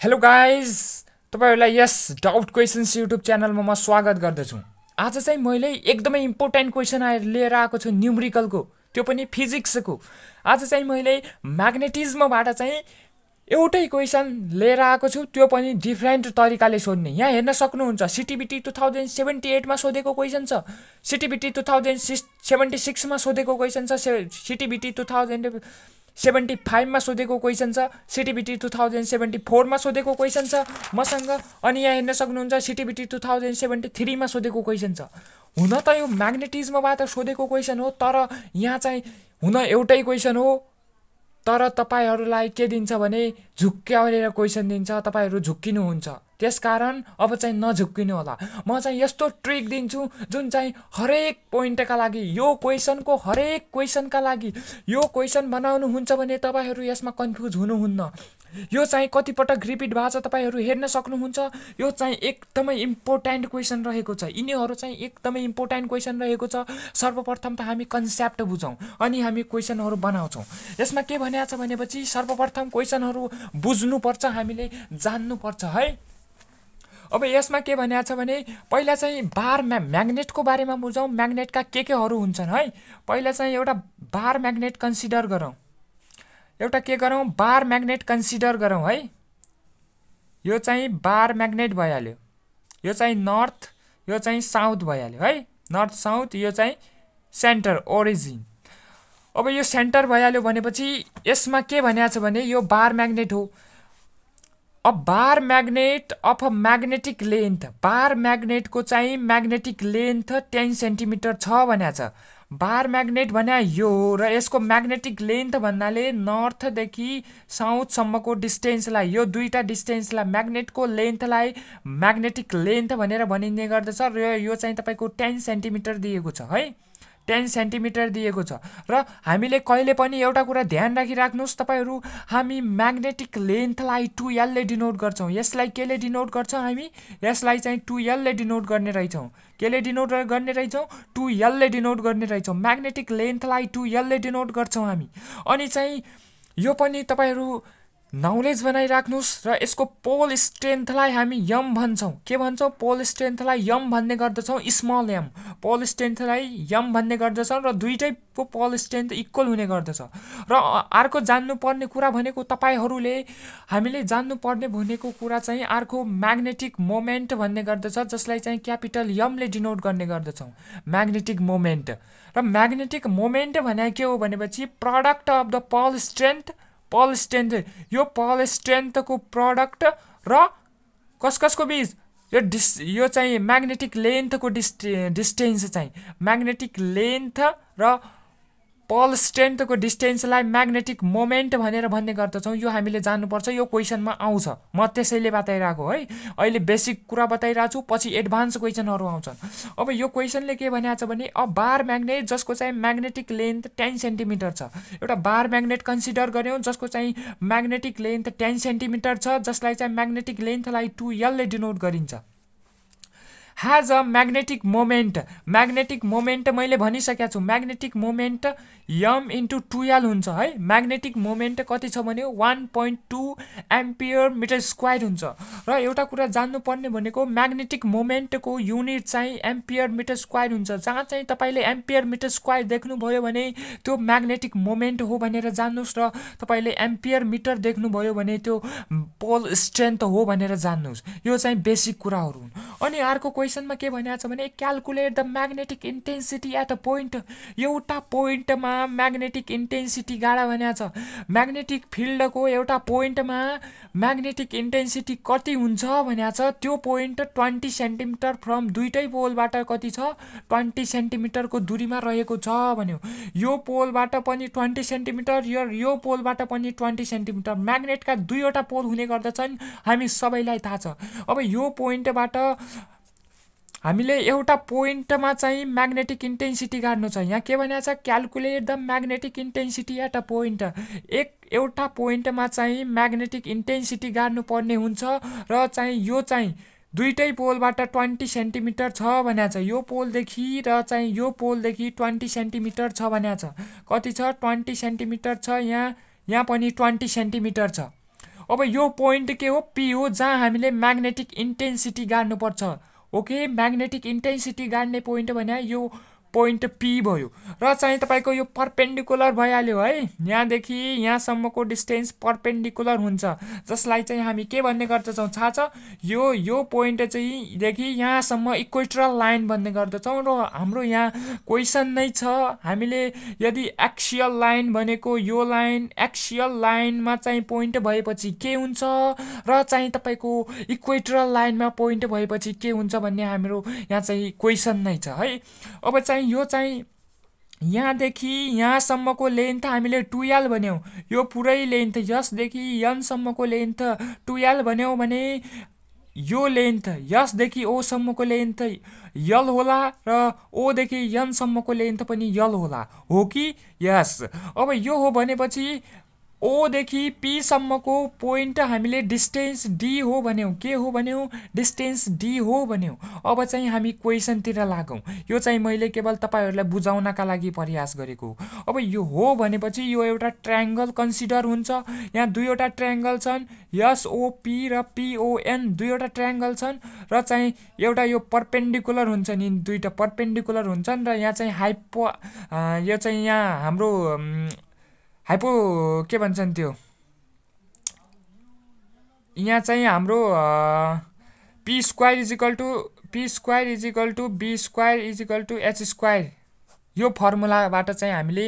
Hello guys तपाईँहरूलाई यस doubt questions YouTube च्यानलमा म स्वागत गर्दछु। आज चाहिँ मैले एकदमै इम्पोर्टेन्ट क्वेसन आएर लिएर आएको छु न्युमरिकलको त्यो पनि फिजिक्सको आज चाहिँ मैले म्याग्नेटिजमबाट चाहिँ एउटै क्वेसन लिएर आएको छु त्यो पनि डिफ्रेन्ट तरिकाले सोध्ने। यहाँ हेर्न सक्नुहुन्छ सिटिबिटी टु थाउजन्ड सेभेन्टी एटमा सोधेको क्वेसन छ CTBT two thousand six seventy सिक्समा सोधेको क्वेसन छ सिटिबिटी टु थाउजन्ड सेभेन्टी फाइभमा सोधेको क्वेसन छ। सिटिबिटी टु थाउजन्ड सेभेन्टी फोरमा सोधेको क्वेसन छ। मसँग अनि यहाँ हेर्न सक्नुहुन्छ सिटिबिटी टु थाउजन्ड सेभेन्टी थ्रीमा सोधेको क्वेसन छ। हुन त यो म्याग्नेटिजमबाट सोधेको क्वेसन हो तर यहाँ चाहिँ हुन एउटै क्वेसन हो। तर तपाईँहरूलाई के दिन्छ भने झुक्क्याएर क्वेसन दिन्छ तपाईँहरू झुक्किनुहुन्छ। त्यसकारण अब चाहिँ नझुक्किनु होला। म चाहिँ यस्तो ट्रिक दिन्छु जुन चाहिँ हरेक पोइन्टका लागि यो क्वेसनको हरेक क्वेसनका लागि यो क्वेसन बनाउनुहुन्छ भने तपाईँहरू यसमा कन्फ्युज हुनुहुन्न। यो चाहिँ कतिपटक रिपिट भएको छ तपाईँहरू हेर्न सक्नुहुन्छ। यो चाहिँ एकदमै इम्पोर्टेन्ट क्वेसन रहेको छ। यिनीहरू चाहिँ एकदमै इम्पोर्टेन्ट क्वेसन रहेको छ। सर्वप्रथम त हामी कन्सेप्ट बुझौँ अनि हामी क्वेसनहरू बनाउँछौँ। यसमा के भनेको छ भनेपछि सर्वप्रथम क्वेसनहरू बुझ्नुपर्छ हामीले जान्नुपर्छ है? अब यसमा के भनेको छ भने पहिला चाहिँ बार म्या म्याग्नेटको बारेमा बुझौँ। म्याग्नेटका के केहरू हुन्छन् है? पहिला चाहिँ एउटा बार म्याग्नेट कन्सिडर गरौँ। एउटा के गरौँ? बार म्याग्नेट कन्सिडर गरौँ है? यो चाहिँ बार म्याग्नेट भइहाल्यो। यो चाहिँ नर्थ यो चाहिँ साउथ भइहाल्यो है? नर्थ साउथ यो चाहिँ सेन्टर ओरिजिन। अब यो सेन्टर भइहाल्यो भनेपछि यसमा के भनेको छ भने यो बार म्याग्नेट हो। A bar magnet of a magnetic length. Bar म्याग्नेटको चाहिँ म्याग्नेटिक लेन्थ टेन सेन्टिमिटर छ भनेको छ। बार म्याग्नेट भने यो र यसको म्याग्नेटिक लेन्थ भन्नाले नर्थदेखि साउथसम्मको डिस्टेन्सलाई यो दुईवटा डिस्टेन्सलाई म्याग्नेटको लेन्थलाई म्याग्नेटिक लेन्थ भनेर भनिने गर्दछ र यो चाहिँ तपाईँको टेन सेन्टिमिटर दिएको छ है? टेन सेन्टिमिटर दिएको छ। र हामीले कहिले पनि एउटा कुरा ध्यान राखिराख्नुहोस् तपाईँहरू हामी म्याग्नेटिक लेन्थलाई टु एलले डिनोट गर्छौँ। यसलाई केले डिनोट गर्छौँ हामी? यसलाई चाहिँ टु एलले डिनोट गर्ने रहेछौँ। केले डिनोट गर्ने रहेछौँ? टु एलले डिनोट गर्ने रहेछौँ। म्याग्नेटिक लेन्थलाई टु एलले डिनोट गर्छौँ हामी। अनि चाहिँ यो पनि तपाईँहरू नलेज बनाइराख्नुहोस् र यसको पोल स्ट्रेन्थलाई हामी यम भन्छौँ। के भन्छौँ? पोल स्ट्रेन्थलाई यम भन्ने गर्दछौँ स्मल एम पोल स्ट्रेन्थलाई यम भन्ने गर्दछौँ र दुइटैको पोल स्ट्रेन्थ इक्वल हुने गर्दछ। र अर्को जान्नुपर्ने कुरा भनेको तपाईँहरूले हामीले जान्नुपर्ने भनेको कुरा चाहिँ अर्को म्याग्नेटिक मोमेन्ट भन्ने गर्दछ जसलाई चाहिँ क्यापिटल यमले डिनोट गर्ने गर्दछौँ। Magnetic moment. र म्याग्नेटिक मोमेन्ट भने के हो भनेपछि product of the pole strength pole strength यो पल स्ट्रेन्थको प्रडक्ट र कस कसको बिच? यो डिस यो चाहिँ म्याग्नेटिक लेन्थको डिस्टे डिस्टेन्स चाहिँ म्याग्नेटिक लेन्थ र पल स्ट्रेन्थको डिस्टेन्सलाई म्याग्नेटिक मोमेन्ट भनेर भन्ने गर्दछौँ। यो हामीले जान्नुपर्छ यो क्वेसनमा आउँछ। म त्यसैले बताइरहेको है। अहिले बेसिक कुरा बताइरहेको छु पछि एडभान्स क्वेसनहरू आउँछन्। अब यो क्वेसनले के भनेको छ भने अब बार म्याग्नेट जसको चाहिँ म्याग्नेटिक लेन्थ टेन सेन्टिमिटर छ। एउटा बार म्याग्नेट कन्सिडर गऱ्यौँ जसको चाहिँ म्याग्नेटिक लेन्थ टेन सेन्टिमिटर छ जसलाई चाहिँ म्याग्नेटिक लेन्थलाई टु एलले डिनोट गरिन्छ। Has a magnetic moment magnetic moment मैले भनिसकेको छु। Magnetic moment M into two L हुन्छ है। म्याग्नेटिक मोमेन्ट कति छ भने one point two ampere metre square हुन्छ। र एउटा कुरा जान्नुपर्ने भनेको म्याग्नेटिक मोमेन्टको युनिट चाहिँ एम्पियर मिटर स्क्वायर हुन्छ। जहाँ चाहिँ तपाईँले एम्पियर मिटर स्क्वायर देख्नुभयो भने त्यो म्याग्नेटिक मोमेन्ट हो भनेर जान्नुहोस् र तपाईँले एम्पियर मिटर देख्नुभयो भने त्यो पोल स्ट्रेन्थ हो भनेर जान्नुहोस्। यो चाहिँ बेसिक कुराहरू हुन्। अनि अर्को क्वेसनमा के भनेको छ भने calculate the magnetic intensity at a point एउटा पोइन्टमा म्याग्नेटिक इन्टेन्सिटी गाडा भनेको छ म्याग्नेटिक फिल्डको एउटा पोइन्टमा म्याग्नेटिक इन्टेन्सिटी कति हुन्छ भनेको छ त्यो पोइन्ट ट्वेन्टी सेन्टिमिटर फ्रम दुइटै पोलबाट कति छ? ट्वेन्टी सेन्टिमिटरको दूरीमा रहेको छ भन्यो। यो पोलबाट पनि ट्वेन्टी सेन्टिमिटर यो यो पोलबाट पनि ट्वेन्टी सेन्टिमिटर। म्याग्नेटका दुईवटा पोल हुने गर्दछन्। हामी सबैलाई थाहा छ। अब यो पोइन्टबाट हामीले एउटा पोइन्टमा चाहिँ म्याग्नेटिक इन्टेन्सिटी गाड्नु छ। यहाँ के भनेको छ? Calculate the magnetic intensity at a point. एक एउटा पोइन्टमा चाहिँ म्याग्नेटिक इन्टेन्सिटी गाड्नुपर्ने हुन्छ र चाहिँ यो चाहिँ दुइटै पोलबाट ट्वेन्टी सेन्टिमिटर छ भनेको छ। यो पोलदेखि र चाहिँ यो पोलदेखि ट्वेन्टी सेन्टिमिटर छ भनेको छ। कति छ? ट्वेन्टी सेन्टिमिटर छ। यहाँ यहाँ पनि ट्वेन्टी सेन्टिमिटर छ। अब यो पोइन्ट के हो? पी हो जहाँ हामीले म्याग्नेटिक इन्टेन्सिटी गाड्नुपर्छ। ओके म्याग्नेटिक इन्टेन्सिटी गाड्ने पोइन्ट भने यो पोइन्ट पी भयो। र चाहिँ तपाईँको यो पर्पेन्डिकुलर भइहाल्यो है। यहाँदेखि यहाँसम्मको डिस्टेन्स पर्पेन्डिकुलर हुन्छ। जसलाई चाहिँ हामी के भन्ने गर्दछौँ? थाहा छ? यो यो पोइन्ट चाहिँदेखि यहाँसम्म इक्वेट्रल लाइन भन्ने गर्दछौँ र हाम्रो यहाँ क्वेसन नै छ। हामीले यदि एक्सियल लाइन भनेको यो लाइन एक्सियल लाइनमा चाहिँ पोइन्ट भएपछि के हुन्छ? र चाहिँ तपाईँको इक्वेट्रल लाइनमा पोइन्ट भएपछि के हुन्छ भन्ने हाम्रो यहाँ चाहिँ क्वेसन नै छ है। अब चाहिँ चाहिँ यो चाहिँ यहाँदेखि यहाँसम्मको लेन्थ हामीले टुवेल्भ भन्यौँ। यो पुरै लेन्थ यसदेखि यनसम्मको लेन्थ टुवेल्भ भन्यौँ भने यो लेन्थ यसदेखि ओसम्मको लेन्थ यल होला र ओदेखि यनसम्मको लेन्थ पनि यल होला। हो कि? यस अब यो हो भनेपछि ओदेखि पीसम्मको पोइन्ट हामीले डिस्टेन्स डी हो भन्यौँ। के हो भन्यौँ? डिस्टेन्स डी हो भन्यौँ। अब चाहिँ हामी क्वेसनतिर लागौँ। यो चाहिँ मैले केवल तपाईँहरूलाई बुझाउनका लागि प्रयास गरेको अब यो हो भनेपछि यो एउटा ट्रायङ्गल कन्सिडर हुन्छ। यहाँ दुईवटा ट्रायङ्गल छन्। एसओपी र पिओएन दुईवटा ट्रायङ्गल छन् र चाहिँ एउटा यो पर्पेन्डिकुलर हुन्छ नि दुईवटा पर्पेन्डिकुलर हुन्छन् र यहाँ चाहिँ हाइपो यो चाहिँ यहाँ हाम्रो हाइपो के भन्छन् त्यो यहाँ चाहिँ हाम्रो P square is equal to P square is equal to B square is equal to H square. यो फर्मुलाबाट चाहिँ हामीले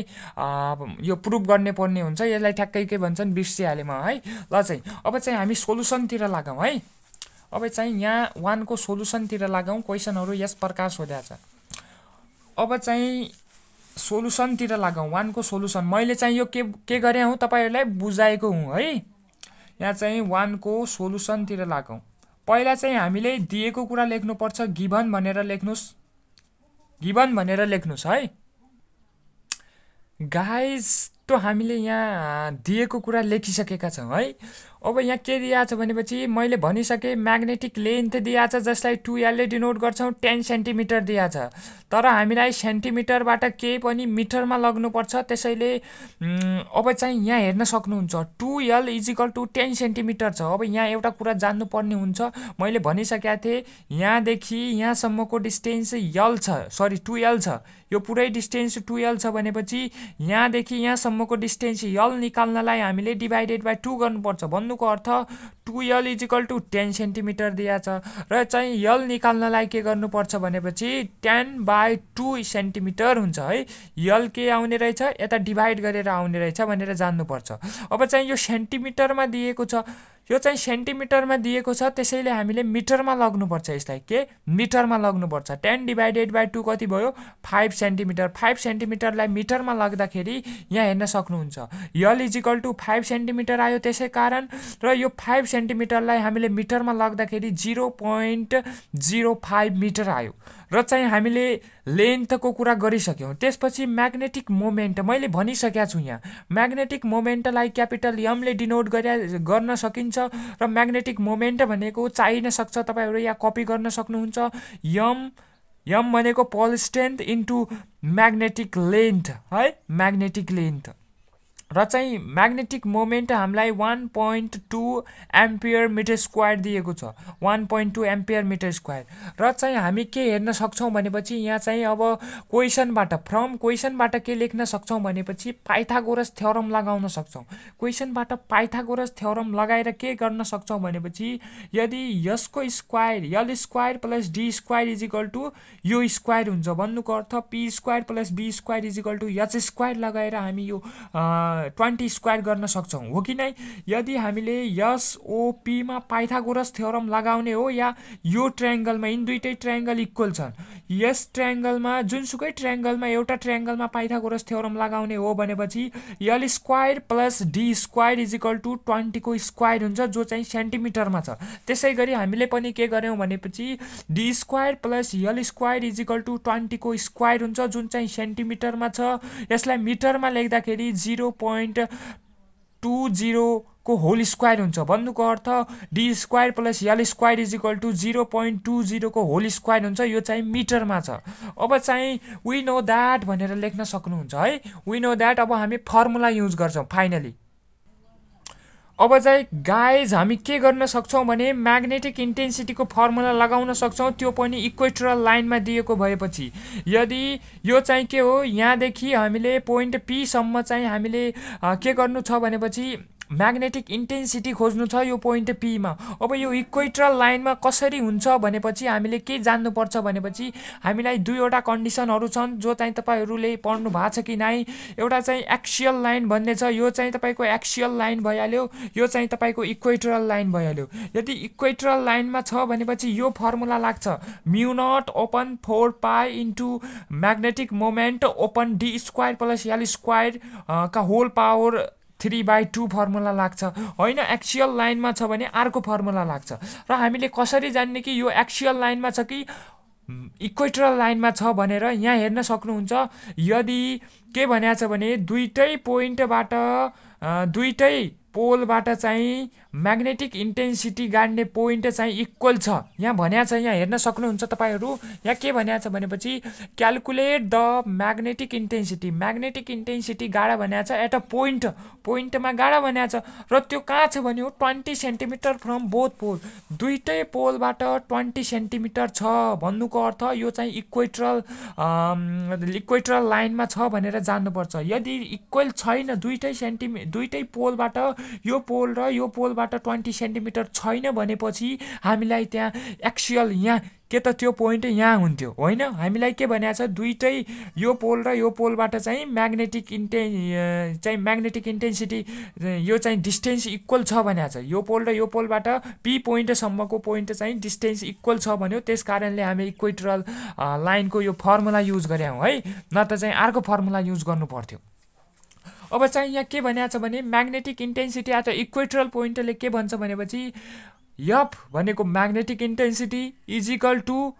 यो प्रुभ गर्ने पर्ने हुन्छ। यसलाई ठ्याक्कै के भन्छन्? बिर्सिहालेँ म है। ल चाहिँ अब चाहिँ हामी सोलुसनतिर लागौँ है। अब चाहिँ यहाँ वानको सोलुसनतिर लागौँ क्वेसनहरू यस प्रकार सोध्या छ। अब चाहिँ सोलुसनतिर लागौँ। वानको सोलुसन। मैले चाहिँ यो के के गरेँ हुँ? तपाईँहरूलाई बुझाएको हुँ है? यहाँ चाहिँ वानको सोलुसनतिर लागौँ। पहिला चाहिँ हामीले दिएको कुरा लेख्नुपर्छ गिभन भनेर लेख्नुहोस् गिभन भनेर लेख्नुहोस् है? गाइज त हामीले यहाँ दिएको कुरा लेखिसकेका छौँ है? अब यहाँ के दिएको छ भनेपछि मैले भनिसकेँ म्याग्नेटिक लेन्थ दिएको छ जसलाई टु एलले डिनोट गर्छौँ टेन सेन्टिमिटर दिएको छ तर हामीलाई सेन्टिमिटरबाट केही पनि मिटरमा लग्नुपर्छ। त्यसैले अब चाहिँ यहाँ हेर्न सक्नुहुन्छ two L is equal to ten centimetre छ। अब यहाँ एउटा कुरा जान्नुपर्ने हुन्छ। मैले भनिसकेका थिएँ यहाँदेखि यहाँसम्मको डिस्टेन्स यल छ सरी टु एल छ। यो पुरै डिस्टेन्स टुवेल्भ छ भनेपछि यहाँदेखि यहाँसम्मको डिस्टेन्स यल निकाल्नलाई हामीले डिभाइडेड बाई टू गर्नुपर्छ भन्नुको अर्थ twelve is equal to ten centimetre दिएको छ र चाहिँ यल निकाल्नलाई के गर्नुपर्छ भनेपछि टेन बाई टू सेन्टिमिटर हुन्छ है। यल के आउने रहेछ? यता डिभाइड गरेर आउने रहेछ भनेर जान्नुपर्छ। अब चाहिँ यो सेन्टिमिटरमा दिएको छ यो चाहिँ सेन्टिमिटरमा दिएको छ त्यसैले हामीले मिटरमा लग्नुपर्छ यसलाई। के? मिटरमा लग्नुपर्छ। टेन डिभाइडेड बाई टू कति भयो? Five centimetre. फाइभ सेन्टिमिटरलाई मिटरमा लग्दाखेरि यहाँ हेर्न सक्नुहुन्छ। L is equal to five centimetre आयो त्यसै कारण र यो फाइभ सेन्टिमिटरलाई हामीले मिटरमा लग्दाखेरि zero point zero five metre आयो र चाहिँ हामीले लेन्थको कुरा गरिसक्यौँ। त्यसपछि म्याग्नेटिक मोमेन्ट मैले भनिसकेका छु यहाँ म्याग्नेटिक मोमेन्टलाई क्यापिटल यमले डिनोट गरे गर्न सकिन्छ र म्याग्नेटिक मोमेन्ट भनेको चाहिन सक्छ तपाईँहरू यहाँ कपी गर्न सक्नुहुन्छ। यम यम भनेको pole strength into magnetic length है? Magnetic length. र चाहिँ म्याग्नेटिक मोमेन्ट हामीलाई one point two ampere metre square दिएको छ। One point two ampere metre square र चाहिँ हामी के हेर्न सक्छौँ भनेपछि यहाँ चाहिँ अब क्वेसनबाट फ्रम क्वेसनबाट के लेख्न सक्छौँ भनेपछि पाइथागोरस थ्योरम लगाउन सक्छौँ। क्वेसनबाट पाइथागोरस थ्योरम लगाएर के गर्न सक्छौँ भनेपछि यदि यसको square L square plus D square is equal to यो स्क्वायर हुन्छ। भन्नुको अर्थ P square plus B square is equal to H square लगाएर हामी यो ट्वेन्टी स्क्वायर गर्न सक्छौँ। हो कि नै? यदि हामीले यस ओपीमा पाइथागोरस थ्योरम लगाउने हो या यो ट्रायङ्गलमा यिन दुइटै ट्रायङ्गल इक्वल छन् यस ट्रायङ्गलमा जुनसुकै ट्रायङ्गलमा एउटा ट्रायङ्गलमा पाइथागोरस थ्योरम लगाउने हो भनेपछि L square plus D square is equal to ट्वेन्टीको square हुन्छ जो चाहिँ सेन्टिमिटरमा छ। त्यसै गरी हामीले पनि के गर्यौँ भनेपछि D square plus L square is equal to ट्वेन्टीको square हुन्छ जुन चाहिँ सेन्टिमिटरमा छ। यसलाई मिटरमा लेख्दाखेरि जिरो पोइन्ट टु जिरोको होल स्क्वायर हुन्छ। भन्नुको अर्थ D square plus L square is equal to zero point two जिरोको whole square हुन्छ। यो चाहिँ मिटरमा छ। अब चाहिँ वी नो द्याट भनेर लेख्न सक्नुहुन्छ है। वी नो द्याट अब हामी फर्मुला युज गर्छौँ। फाइनली अब चाहिँ गाइज हामी के गर्न सक्छौँ भने म्याग्नेटिक इन्टेन्सिटीको फर्मुला लगाउन सक्छौँ। त्यो पनि इक्वेटरल लाइनमा दिएको भएपछि। यदि यो चाहिँ के हो यहाँदेखि हामीले पोइन्ट पीसम्म चाहिँ हामीले के गर्नु छ भनेपछि म्याग्नेटिक इन्टेन्सिटी खोज्नु छ यो पोइन्ट पीमा अब यो इक्वेट्रल लाइनमा कसरी हुन्छ भनेपछि हामीले के जान्नुपर्छ भनेपछि हामीलाई दुईवटा कन्डिसनहरू छन् जो चाहिँ तपाईँहरूले पढ्नु भएको छ कि नै एउटा चाहिँ एक्सियल लाइन भन्ने छ यो चाहिँ तपाईँको एक्सियल लाइन भइहाल्यो यो चाहिँ तपाईँको इक्वेट्रल लाइन भइहाल्यो। यदि इक्वेट्रल लाइनमा छ भनेपछि यो फर्मुला लाग्छ mu naught upon four pi into magnetic moment upon D square plus L square का whole power three by two formula लाग्छ। होइन एक्सियल लाइनमा छ भने अर्को फर्मुला लाग्छ। र हामीले कसरी जान्ने कि यो एक्सियल लाइनमा छ कि इक्वेटरल लाइनमा छ भनेर यहाँ हेर्न सक्नुहुन्छ। यदि के भनेको छ भने दुइटै पोइन्टबाट दुइटै पोलबाट चाहिँ म्याग्नेटिक इन्टेन्सिटी गाड्ने पोइन्ट चाहिँ इक्वल छ। यहाँ भनिएको छ यहाँ हेर्न सक्नुहुन्छ तपाईँहरू। यहाँ के भनिएको छ भनेपछि calculate the magnetic intensity magnetic intensity गाडा भनिएको छ एट अ पोइन्ट पोइन्टमा गाडा भनिएको छ र त्यो कहाँ छ भने हो twenty centimetre from both pole दुइटै पोलबाट ट्वेन्टी सेन्टिमिटर छ भन्नुको अर्थ यो चाहिँ इक्वेट्रल इक्वेट्रल लाइनमा छ भनेर जान्नुपर्छ। यदि इक्वल छैन दुइटै सेन्टिमि दुइटै पोलबाट यो पोल र यो पोलबाट ट्वेन्टी सेन्टिमिटर छैन भनेपछि हामीलाई त्यहाँ एक्सियल यहाँ के त त्यो पोइन्ट यहाँ हुन्थ्यो होइन? हामीलाई के भनेको छ दुइटै यो पोल र यो पोलबाट चाहिँ म्याग्नेटिक इन्टे चाहिँ म्याग्नेटिक इन्टेन्सिटी यो चाहिँ डिस्टेन्स इक्वल छ भनेको छ। यो पोल र यो पोलबाट पी पोइन्टसम्मको पोइन्ट चाहिँ डिस्टेन्स इक्वल छ भन्यो। त्यस कारणले हामी इक्वेटरल लाइनको यो फर्मुला युज गऱ्यौँ है? न त चाहिँ अर्को फर्मुला युज गर्नु पर्थ्यो। अब चाहिँ यहाँ के भनेको छ भने म्याग्नेटिक इन्टेन्सिटी एट इक्वेटरल पोइन्टले के भन्छ भनेपछि यफ भनेको magnetic intensity is equal to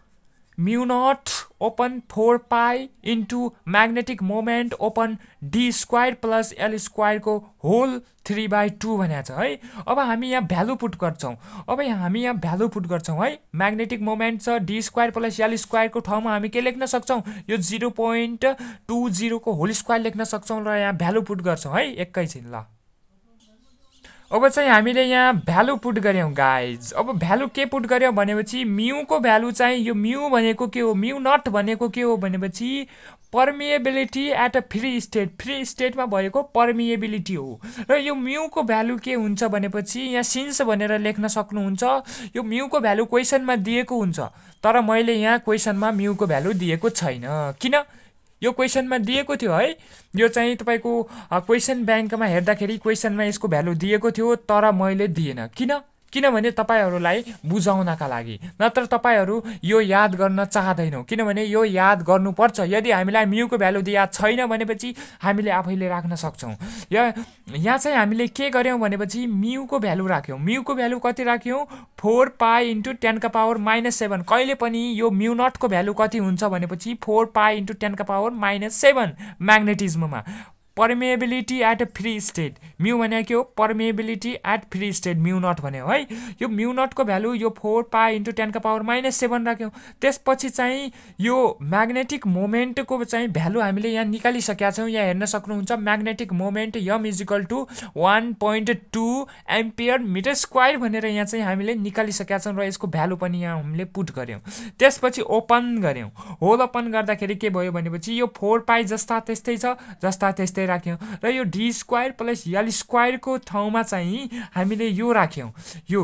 mu naught upon four pi into magnetic moment upon D square plus L स्क्वायरको whole three by two भनेको छ है? अब हामी यहाँ भ्यालु पुट गर्छौँ। अब हामी यहाँ भ्यालु पुट गर्छौँ है? म्याग्नेटिक मोमेन्ट छ डी स्क्वायर प्लस एल स्क्वायरको ठाउँमा हामी के लेख्न सक्छौँ? यो जिरो पोइन्ट टू जिरोको होल स्क्वायर लेख्न सक्छौँ र यहाँ भ्यालु पुट गर्छौँ है? एकैछिन ल। अब चाहिँ हामीले यहाँ भ्यालु पुट गऱ्यौँ गाइज अब भ्यालु के पुट गऱ्यौँ भनेपछि म्युको भ्यालु चाहिँ यो म्यु भनेको के हो? म्यु नट भनेको के हो भनेपछि permeability at a free state free स्टेटमा भएको पर्मिएबिलिटी हो। र यो म्युको भ्यालु के हुन्छ भनेपछि यहाँ सिन्स भनेर लेख्न सक्नुहुन्छ। यो म्युको भ्यालु क्वेसनमा दिएको हुन्छ तर मैले यहाँ क्वेसनमा म्युको भ्यालु दिएको छैन। किन? यो क्वेसनमा दिएको थियो है। यो चाहिँ तपाईँको क्वेसन ब्याङ्कमा हेर्दाखेरि क्वेसनमा यसको भ्यालु दिएको थियो तर मैले दिएन। किन? किनभने तपाईँहरूलाई बुझाउनका लागि। नत्र तपाईँहरू यो याद गर्न चाहँदैनौँ। किनभने यो याद गर्नुपर्छ। यदि हामीलाई म्युको भ्यालु याद छैन भनेपछि हामीले आफैले राख्न सक्छौँ। या यहाँ चाहिँ हामीले के गर्यौँ भनेपछि म्युको भ्यालु राख्यौँ। म्युको भ्यालु कति राख्यौँ? फोर पाई इन्टु टेनका पावर माइनस सेभेन। कहिले पनि यो म्यु नटको भ्यालु कति हुन्छ भनेपछि फोर पाई इन्टु टेनका power minus seven म्याग्नेटिजममा। Permeability at free state mu भने के हो? Permeability at free state mu naught भन्यो है यो म्यु नटको भ्यालु यो फोर पाई इन्टु टेनको पावर माइनस सेभेन राख्यौँ। त्यसपछि चाहिँ यो म्याग्नेटिक मोमेन्टको चाहिँ भ्यालु हामीले यहाँ निकालिसकेका छौँ यहाँ हेर्न सक्नुहुन्छ। Magnetic moment M is equal to one point two ampere metre square भनेर यहाँ चाहिँ हामीले निकालिसकेका छौँ र यसको भ्यालु पनि यहाँ हामीले पुट गऱ्यौँ। त्यसपछि ओपन गऱ्यौँ। होल ओपन गर्दाखेरि के भयो भनेपछि यो फोर पाई जस्ता त्यस्तै छ जस्ता त्यस्तै त्यस्तै राख्यौँ। र यो डी स्क्वायर प्लस यल स्क्वायरको ठाउँमा चाहिँ हामीले यो राख्यौँ। यो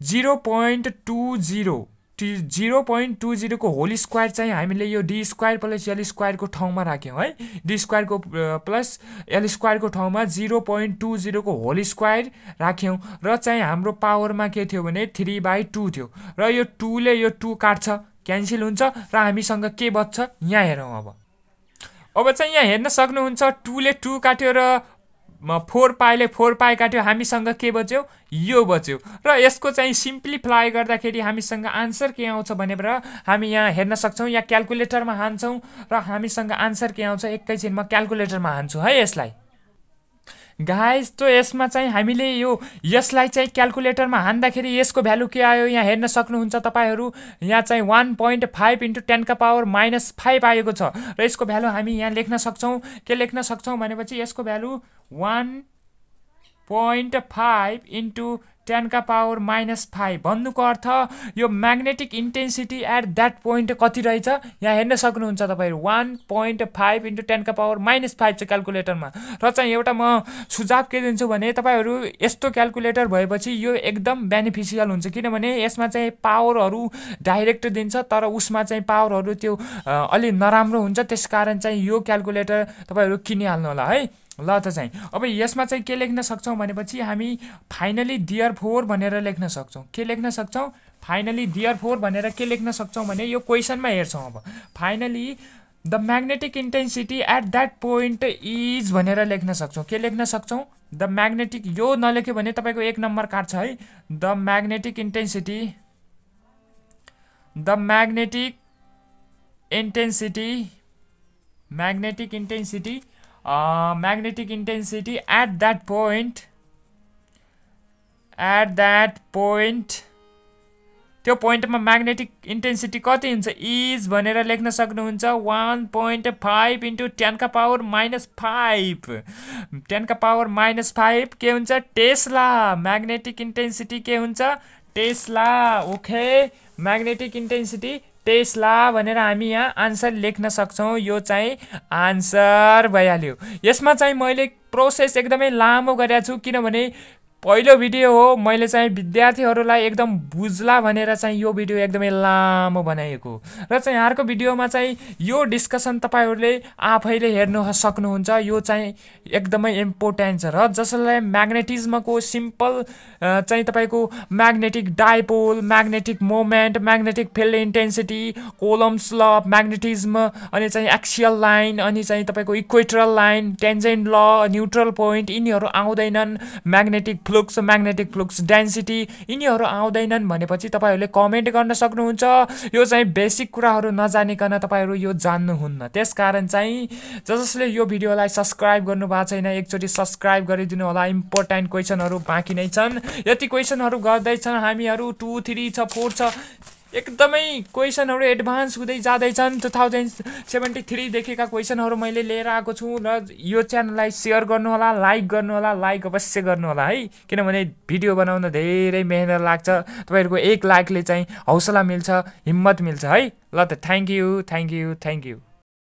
zero point two zero T zero point two जिरोको whole square चाहिँ हामीले यो डी स्क्वायर प्लस एल स्क्वायरको ठाउँमा राख्यौँ है? डी स्क्वायरको प्लस एल स्क्वायरको ठाउँमा जिरो पोइन्ट टू जिरोको होल स्क्वायर राख्यौँ। र चाहिँ हाम्रो पावरमा के थियो भने थ्री बाई टू थियो। र यो टूले यो टू काट्छ क्यान्सल हुन्छ र हामीसँग के बच्छ? यहाँ हेरौँ अब। अब चाहिँ यहाँ हेर्न सक्नुहुन्छ टूले टू काट्यो र फोर पाइले फोर पाइ काट्यो हामीसँग के बच्यो यो बच्यो र यसको चाहिँ सिम्प्लिफ्लाई गर्दाखेरि हामीसँग आन्सर के आउँछ भनेर हामी यहाँ हेर्न सक्छौँ। या क्यालकुलेटरमा हान्छौँ र हामीसँग आन्सर के आउँछ? एकैछिन म क्यालकुलेटरमा हान्छु है यसलाई। गाइज त यसमा चाहिँ हामीले यो यसलाई चाहिँ क्यालकुलेटरमा हान्दाखेरि यसको भ्यालु के आयो? यहाँ हेर्न सक्नुहुन्छ तपाईँहरू। यहाँ चाहिँ वान पोइन्ट फाइभ इन्टु टेनका पावर माइनस फाइभ आएको छ। र यसको भ्यालु हामी यहाँ लेख्न सक्छौँ। के लेख्न सक्छौँ भनेपछि यसको value one point five into टेनका power minus five भन्नुको अर्थ यो magnetic intensity at that point कति रहेछ? यहाँ हेर्न सक्नुहुन्छ तपाईँहरू वान पोइन्ट फाइभ इन्टु टेनका पावर माइनस फाइभ छ क्यालकुलेटरमा। र चाहिँ एउटा म सुझाव के दिन्छु भने तपाईँहरू यस्तो क्यालकुलेटर भएपछि यो एकदम बेनिफिसियल हुन्छ किनभने यसमा चाहिँ पावरहरू डाइरेक्ट दिन्छ तर उसमा चाहिँ पावरहरू त्यो अलि नराम्रो हुन्छ। त्यस कारण चाहिँ यो क्यालकुलेटर तपाईँहरू किनिहाल्नु होला है? ल त चाहिँ अब यसमा चाहिँ के लेख्न सक्छौँ भनेपछि हामी फाइनली डियर फोर भनेर लेख्न सक्छौँ। के लेख्न सक्छौँ? फाइनली डियर फोर भनेर के लेख्न सक्छौँ भने यो क्वेसनमा हेर्छौँ अब। Finally the magnetic intensity at that point is भनेर लेख्न सक्छौँ। के लेख्न सक्छौँ? द म्याग्नेटिक यो नलेख्यो भने तपाईँको एक नम्बर काट्छ है। The magnetic intensity the magnetic intensity magnetic intensity magnetic intensity at that point at that point त्यो पोइन्टमा म्याग्नेटिक इन्टेन्सिटी कति हुन्छ? इज भनेर लेख्न सक्नुहुन्छ। वान पोइन्ट फाइभ इन्टु टेनका पावर माइनस फाइभ टेनका पावर माइनस फाइभ के हुन्छ? टेस्ला म्याग्नेटिक इन्टेन्सिटी के हुन्छ? Tesla okay magnetic intensity tesla भनेर हामी यहाँ आन्सर लेख्न सक्छौँ यो चाहिँ आन्सर भइहाल्यो। यसमा चाहिँ मैले प्रोसेस एकदमै लामो गरेको छु किनभने पहिलो भिडियो हो मैले चाहिँ विद्यार्थीहरूलाई एकदम बुझ्ला भनेर चाहिँ यो भिडियो एकदमै लामो बनाएको। र चाहिँ अर्को भिडियोमा चाहिँ यो डिस्कसन तपाईँहरूले आफैले हेर्नु सक्नुहुन्छ यो चाहिँ एकदमै इम्पोर्टेन्ट छ। र जसलाई म्याग्नेटिजमको सिम्पल चाहिँ तपाईँको magnetic dipole magnetic moment magnetic field intensity coulomb's law magnetism अनि चाहिँ एक्सियल लाइन अनि चाहिँ तपाईँको equatorial line tangent law neutral point यिनीहरू आउँदैनन्। Magnetic flux magnetic flux density यिनीहरू आउँदैनन् भनेपछि तपाईँहरूले कमेन्ट गर्न सक्नुहुन्छ। यो चाहिँ बेसिक कुराहरू नजानिकन तपाईँहरू यो जान्नुहुन्न। त्यस कारण चाहिँ जसले यो भिडियोलाई सब्सक्राइब गर्नु भएको छैन एकचोटि सब्सक्राइब गरिदिनु होला। इम्पोर्टेन्ट क्वेसनहरू बाँकी नै छन्। यति क्वेसनहरू गर्दैछन् हामीहरू। टू थ्री छ फोर छ। एकदमै क्वेसनहरू एडभान्स हुँदै जाँदैछन्। टु थाउजन्ड सेभेन्टी थ्रीदेखिका क्वेसनहरू मैले लिएर आएको छु र यो च्यानललाई सेयर गर्नुहोला लाइक गर्नुहोला लाइक अवश्य गर्नुहोला है। किनभने भिडियो बनाउन धेरै मेहनत लाग्छ। तपाईँहरूको एक लाइकले चाहिँ हौसला मिल्छ हिम्मत मिल्छ है। ल त thank you thank you thank you